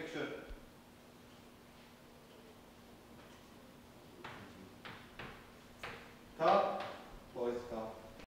picture.